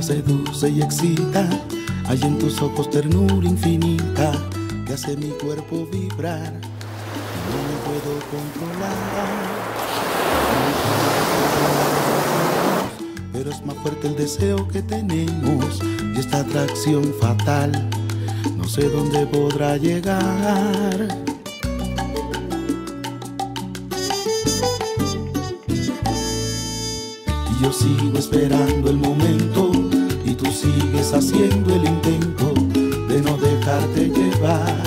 seduce y excita. Hay en tus ojos ternura infinita que hace mi cuerpo vibrar. No me puedo controlar. Pero es más fuerte el deseo que tenemos y esta atracción fatal. No sé dónde podrá llegar. Yo sigo esperando el momento y tú sigues haciendo el intento de no dejarte llevar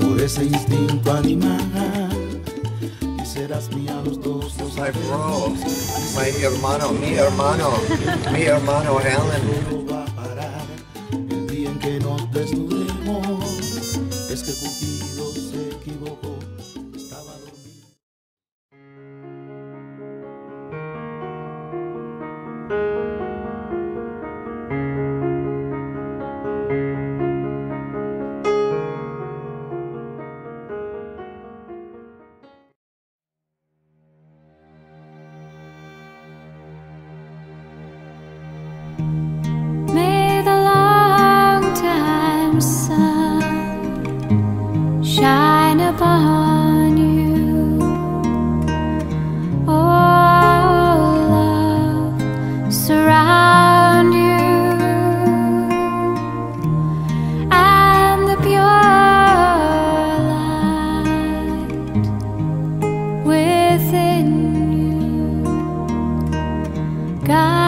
por ese instinto animal. Y serás mía los dos, los My bro, my hermano, mi hermano, mi hermano Alan. No va a parar el día en que nos desnudemos. Es que Cupido se equivocó, May the long time sun shine upon you. Oh, love surround you, and the pure light within you. Guide